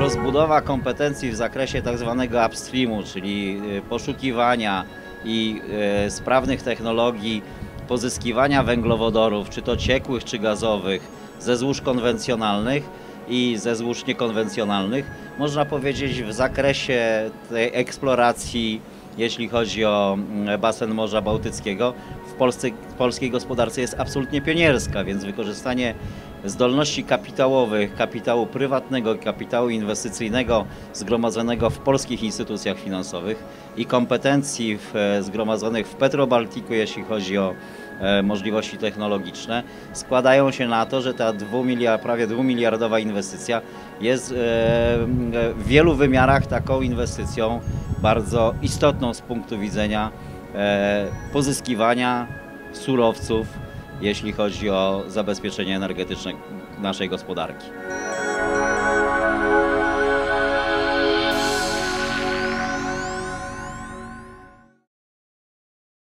rozbudowa kompetencji w zakresie tak zwanego upstreamu, czyli y, poszukiwania i y, sprawnych technologii pozyskiwania węglowodorów, czy to ciekłych, czy gazowych, ze złóż konwencjonalnych i ze złóż niekonwencjonalnych, można powiedzieć w zakresie tej eksploracji, jeśli chodzi o mm, basen Morza Bałtyckiego, w Polsce, polskiej gospodarce jest absolutnie pionierska, więc wykorzystanie zdolności kapitałowych, kapitału prywatnego, kapitału inwestycyjnego zgromadzonego w polskich instytucjach finansowych i kompetencji w, e, zgromadzonych w Petrobaltiku, jeśli chodzi o e, możliwości technologiczne, składają się na to, że ta 2 miliard, prawie 2 miliardowa inwestycja jest e, w wielu wymiarach taką inwestycją bardzo istotną z punktu widzenia pozyskiwania surowców, jeśli chodzi o zabezpieczenie energetyczne naszej gospodarki.